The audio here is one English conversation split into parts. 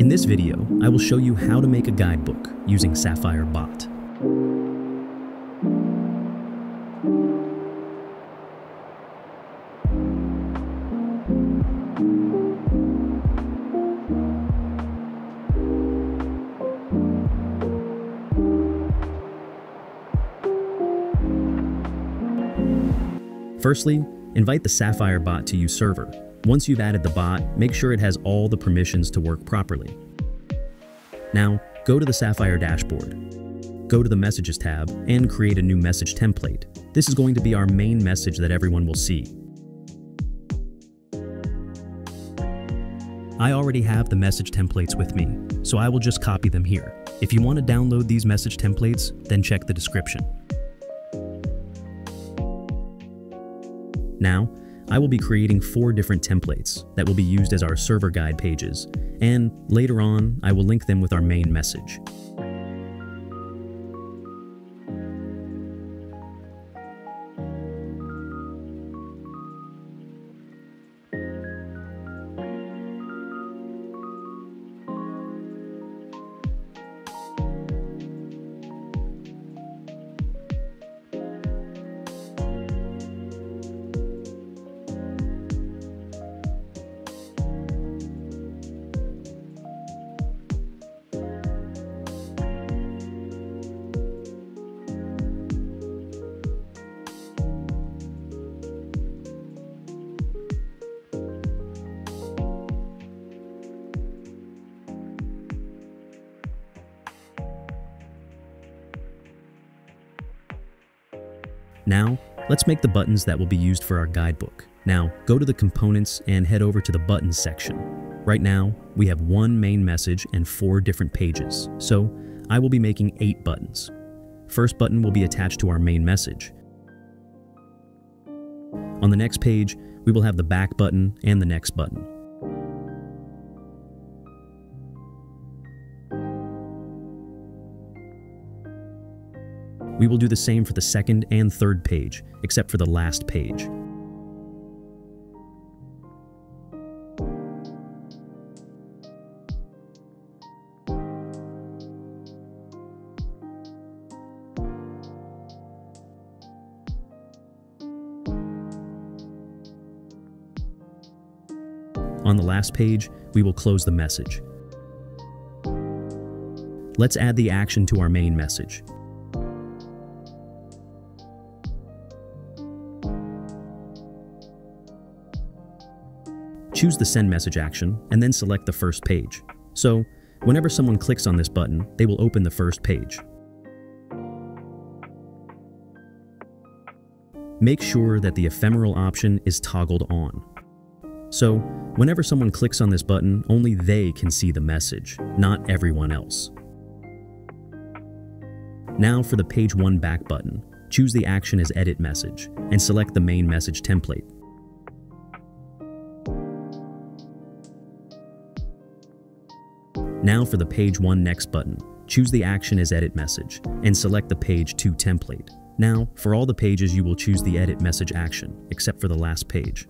In this video, I will show you how to make a guidebook using Sapphire Bot. Firstly, invite the Sapphire bot to use server. Once you've added the bot, make sure it has all the permissions to work properly. Now, go to the Sapphire dashboard. Go to the Messages tab and create a new message template. This is going to be our main message that everyone will see. I already have the message templates with me, so I will just copy them here. If you want to download these message templates, then check the description. Now, I will be creating four different templates that will be used as our server guide pages, and later on, I will link them with our main message. Now, let's make the buttons that will be used for our guidebook. Now, go to the components and head over to the buttons section. Right now, we have one main message and four different pages, so I will be making eight buttons. First button will be attached to our main message. On the next page, we will have the back button and the next button. We will do the same for the second and third page, except for the last page. On the last page, we will close the message. Let's add the action to our main message. Choose the Send Message action, and then select the first page. So, whenever someone clicks on this button, they will open the first page. Make sure that the ephemeral option is toggled on. So, whenever someone clicks on this button, only they can see the message, not everyone else. Now for the Page 1 Back button, choose the action as Edit Message, and select the main message template. Now for the Page 1 Next button, choose the action as Edit Message, and select the Page 2 template. Now, for all the pages you will choose the Edit Message action, except for the last page.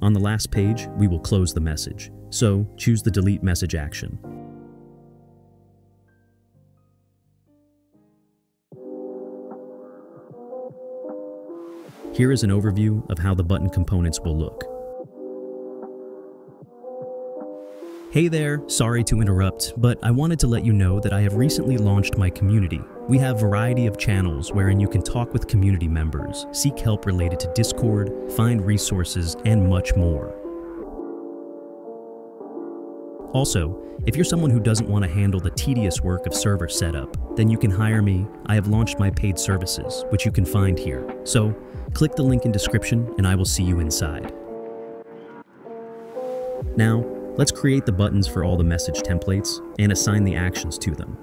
On the last page, we will close the message, so choose the Delete Message action. Here is an overview of how the button components will look. Hey there, sorry to interrupt, but I wanted to let you know that I have recently launched my community. We have variety of channels wherein you can talk with community members, seek help related to Discord, find resources, and much more. Also, if you're someone who doesn't want to handle the tedious work of server setup, then you can hire me. I have launched my paid services, which you can find here. So, click the link in description and I will see you inside. Now, let's create the buttons for all the message templates and assign the actions to them.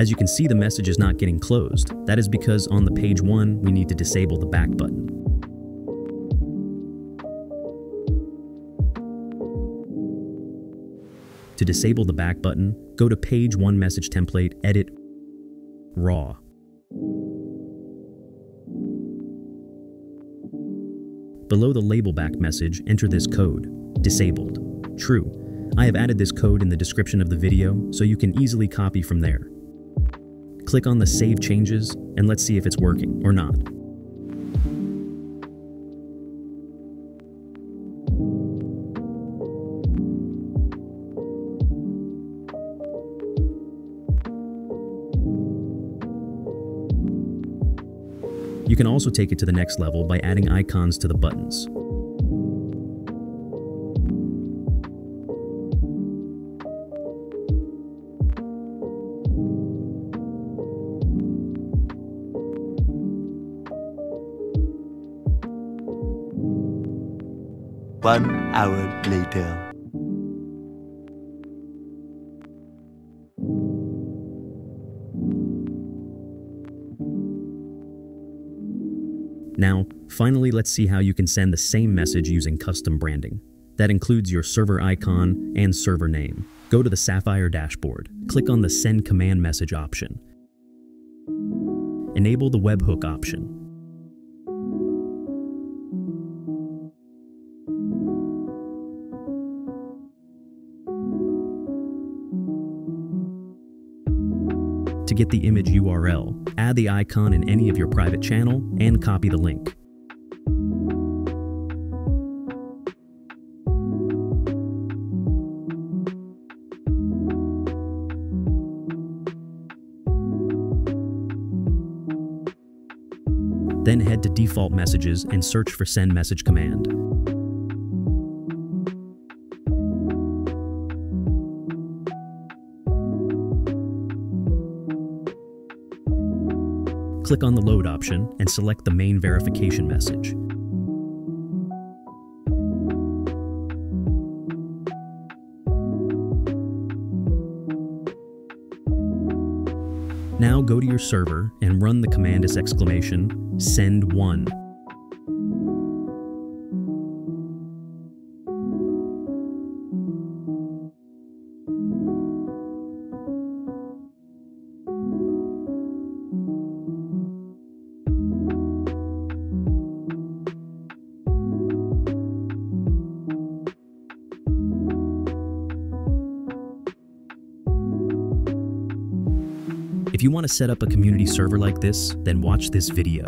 As you can see the message is not getting closed. That is because on the page 1 we need to disable the back button. To disable the back button, go to page 1 message template, edit, raw. Below the label back message, enter this code, disabled, true. I have added this code in the description of the video, so you can easily copy from there. Click on the Save Changes, and let's see if it's working or not. You can also take it to the next level by adding icons to the buttons. Hour later. Now, finally, let's see how you can send the same message using custom branding. That includes your server icon and server name. Go to the Sapphire dashboard, click on the Send Command Message option. Enable the webhook option, get the image URL, add the icon in any of your private channel and copy the link. Then head to default messages and search for send message command. Click on the Load option and select the main verification message. Now go to your server and run the command as exclamation send one. If you want to set up a community server like this, then watch this video.